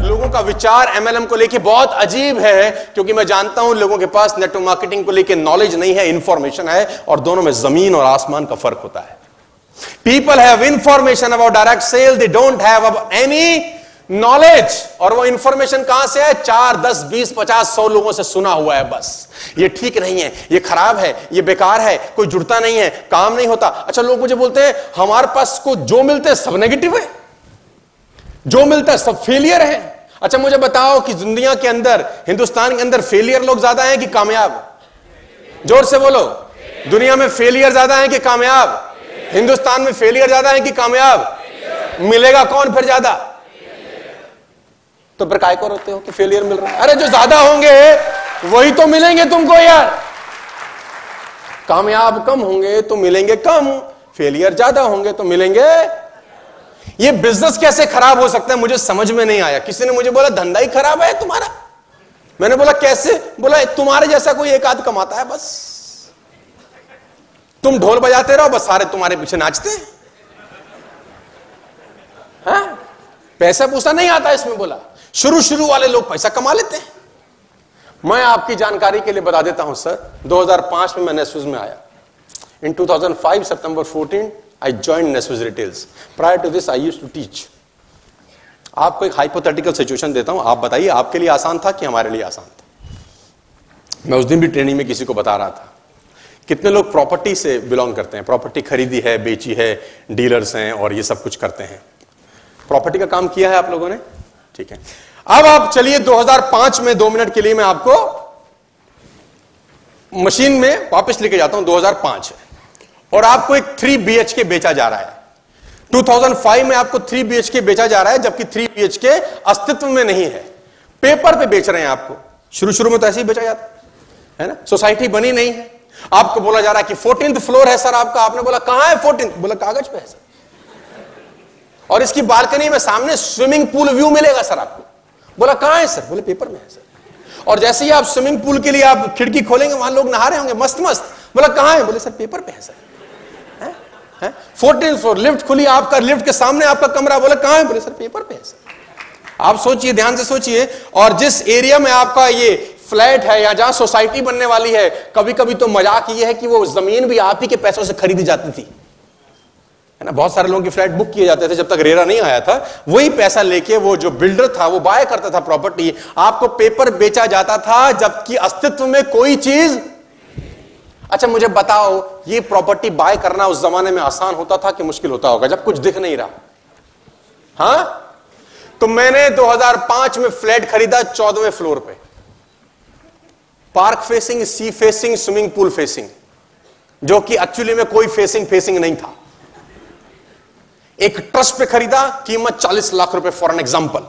लोगों का विचार एमएलएम को लेके बहुत अजीब है, क्योंकि मैं जानता हूँ लोगों के पास नेटवर्क मार्केटिंग को लेके नॉलेज नहीं है इंफॉर्मेशन है, और दोनों में ज़मीन और आसमान का फ़र्क होता है। People have information about direct sell they don't have any knowledge और वो इंफॉर्मेशन कहाँ से है? चार, दस, बीस, पचास, सौ लोगों से सुना हुआ है बस। ये ठीक नहीं है, ये खराब है, ये बेकार है, कोई जुड़ता नहीं है, काम नहीं होता। अच्छा लोग मुझे बोलते हैं, हमारे पास को जो मिलते हैं सब नेगेटिव है। जो मिलता है सब फेलियर है। अच्छा मुझे बताओ कि दुनिया के अंदर, हिंदुस्तान के अंदर फेलियर लोग ज़्यादा हैं कि कामयाब? ज़ोर से बोलो। दुनिया में फेलियर ज़्यादा है कि कामयाब? हिंदुस्तान में फेलियर ज़्यादा है कि कामयाब? मिलेगा कौन फिर ज़्यादा? तो फिर काय को रोते हो कि फेलियर मिल रहा है। अरे जो ज़्यादा होंगे, वही तो मिलेंगे तुमको यार। कामयाब कम होंगे तो मिलेंगे कम फेलियर ज़्यादा होंगे तो मिलेंगे। ये बिज़नेस कैसे खराब हो सकता है मुझे समझ में नहीं आया। किसी ने मुझे बोला, धंधा ही खराब है तुम्हारा। मैंने बोला, कैसे? बोला, तुम्हारे जैसा कोई एक आध कमाता है बस। तुम ढोल बजाते रहो, बस सारे तुम्हारे पीछे नाचते हैं। हाँ? पैसा पूसा नहीं आता इसमें, बोला। शुरू शुरू वाले लोग पैसा कमा लेते हैं। मैं आपकी जानकारी के लिए बता देता हूँ, सर 2005 में मैं नेस्विज में आया। इन 2005 सितंबर 14 I join नेस्विज retails prior to this I use to teach आपको एक हाइपोथेटिकल सिचुएशन देता हूँ। आप बताइए, आपके लिए आसान था कि हमारे लिए आसान था? मैं उस दिन भी ट्रेनिंग में किसी को बता रहा था। कितने लोग प्रॉपर्टी से बिलोंग करते हैं? प्रॉपर्टी खरीदी है, बेची है डीलर्स हैं और ये सब कुछ करते हैं। प्रॉपर्टी का काम किया है आप लोगों ने? ठीक है। अब आप चलिए 2005 में दो मिनट के लिए मैं आपको मशीन में वापस लेके जाता हूँ 2005 और आपको एक थ्री बी के बेचा जा रहा है। 2005 में आपको थ्री बी के बेचा जा रहा है, जबकि थ्री बी के अस्तित्व में नहीं है। पेपर पे बेच रहे हैं आपको। शुरू शुरू में तो ऐसे ही बेचा जाता है ना? सोसाइटी बनी नहीं है। आपको बोला जा रहा है कि फोर्टींथ फ्लोर है सर आपका। आपने बोला, कहाँ है फोर्टींथ बोला, कागज़ पे है सर। और इसकी बालकनी में सामने स्विमिंग पूल व्यू मिलेगा सर आपको। बोला, कहाँ है सर? बोले, पेपर में है सर। और जैसे ही आप स्विमिंग पूल के लिए आप खिड़की खोलेंगे, वहाँ लोग नहा रहे होंगे मस्त मस्त बोला, कहाँ है? बोले, सर, पेपर पे है सर। फोर्टीन फ्लोर, लिफ्ट खुली आपका, लिफ्ट के सामने आपका कमरा। बोला, कहाँ है? बोले, सर, पेपर पे है सर। आप सोचिए, ध्यान से सोचिए, और जिस एरिया में आपका ये फ्लैट है या जहाँ सोसाइटी बनने वाली है कभी कभी तो मज़ाक ये है कि वो ज़मीन भी आप ही के पैसों से खरीदी जाती थी। है ना? बहुत सारे लोगों के फ्लैट बुक किए जाते थे जब तक रेरा नहीं आया था। वही पैसा लेके वो जो बिल्डर था, वो बाय करता था प्रॉपर्टी आपको पेपर बेचा जाता था जबकि अस्तित्व में कोई चीज़ अच्छा मुझे बताओ, ये प्रॉपर्टी बाय करना उस जमाने में आसान होता था कि मुश्किल होता होगा? जब कुछ दिख नहीं रहा। हाँ? तो मैंने 2005 में फ्लैट खरीदा चौदहवें फ्लोर पे। Park facing sea facing swimming pool facing जो कि एक्चुअली में कोई फेसिंग फेसिंग नहीं था। एक ट्रस्ट पे खरीदा, कीमत 40 लाख रुपए फॉर एन एग्ज़ाम्पल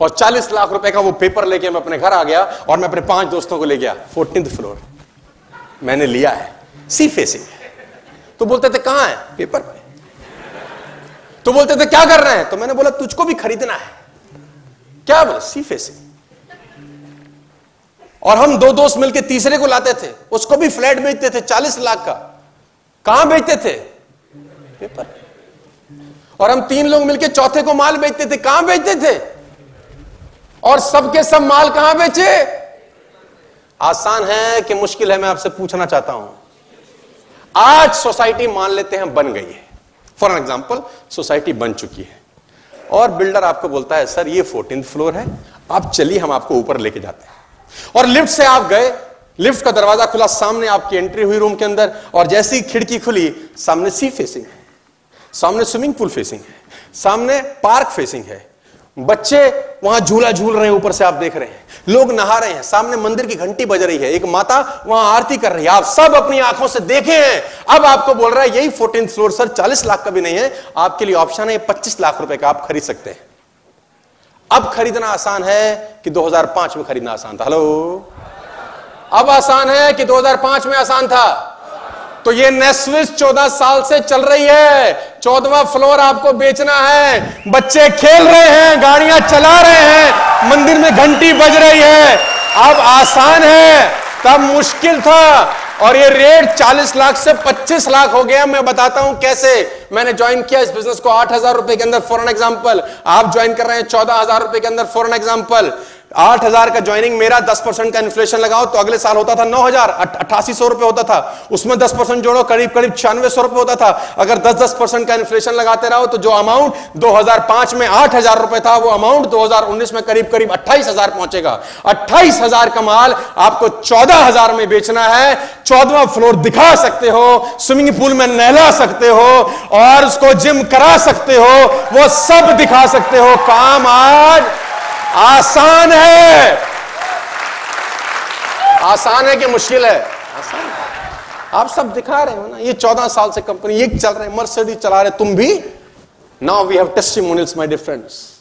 और 40 लाख रुपए का वो पेपर लेके मैं अपने घर आ गया और मैं अपने पाँच दोस्तों को ले गया फोर्टीन फ्लोर मैंने लिया है। सी फेसिंग तो बोलते थे, कहाँ है? पेपर पे। तो बोलते थे, क्या कर रहे हैं? तो मैंने बोला, तुझको भी खरीदना है। क्या बोला? सी फेसिंग और हम दो दोस्त मिलके तीसरे को लाते थे। उसको भी फ्लैट बेचते थे, चालीस लाख का। कहाँ बेचते थे? पेपर और हम तीन लोग मिलके चौथे को माल बेचते थे। कहाँ बेचते थे? और सबके सब माल कहाँ बेचे? आसान है कि मुश्किल है, मैं आपसे पूछना चाहता हूँ। आज सोसाइटी मान लेते हैं बन गई है। फॉर एग्ज़ाम्पल सोसाइटी बन चुकी है। और बिल्डर आपको बोलता है, सर, ये फोर्टीन फ्लोर है, आप चलिए, हम आपको ऊपर लेके जाते हैं। और लिफ्ट से आप गए, लिफ्ट का दरवाज़ा खुला, सामने आपकी एंट्री हुई रूम के अंदर, और जैसी खिड़की खुली, सामने सी फेसिंग सामने स्विमिंग पूल फेसिंग है, सामने पार्क फेसिंग है। बच्चे वहाँ झूला झूल रहे हैं, ऊपर से आप देख रहे हैं। लोग नहा रहे हैं, सामने मंदिर की घंटी बज रही है। एक माता वहाँ आरती कर रही है। आप सब अपनी आँखों से देखे। हैं अब आपको बोल रहा है, यही फोर्टीन फ्लोर सर चालीस लाख का भी नहीं है। आपके लिए ऑप्शन है पच्चीस लाख रुपए का आप खरीद सकते हैं। अब खरीदना आसान है कि 2005 में खरीदना आसान था। हेलो अब आसान है कि 2005 में आसान था। तो ये नेस्विस चौदह साल से चल रही है। चौदवा फ्लोर आपको बेचना है। बच्चे खेल रहे हैं, गाड़ियाँ चला रहे हैं, मंदिर में घंटी बज रही है। अब आसान है, तब मुश्किल था। और ये रेट 40 लाख से 25 लाख हो गया। मैं बताता हूँ कैसे मैंने ज्वाइन किया इस बिज़नेस को। 8000 रुपए के अंदर फॉर एन एग्जांपल आप ज्वाइन कर रहे हैं 14000 रुपए के अंदर फॉर एन एग्जांपल आठ हज़ार का ज्वाइनिंग मेरा दस परसेंट का इन्फ्लेशन लगाओ तो अगले साल होता था नौ हज़ार अट्ठासी सौ रुपए होता था। उसमें दस परसेंट जोड़ो, करीब करीब छियानवे सौ रुपए होता था। अगर दस दस परसेंट का इन्फ्लेशन लगाते रहो तो जो अमाउंट 2005 में आठ हज़ार रुपए था, वो अमाउंट 2019 में करीब करीब अट्ठाईस हज़ार पहुंचेगा। अट्ठाईस हज़ार का माल आपको चौदह हज़ार में बेचना है। चौदवा फ्लोर दिखा सकते हो, स्विमिंग पूल में नहला सकते हो, और उसको जिम करा सकते हो, वो सब दिखा सकते हो। काम आज आसान है। आसान है कि मुश्किल है? आसान है। आप सब दिखा रहे हो ना, ये चौदह साल से कंपनी ये चल रहे मर्सिडीज चला रहे तुम भी? Now we have testimonials my difference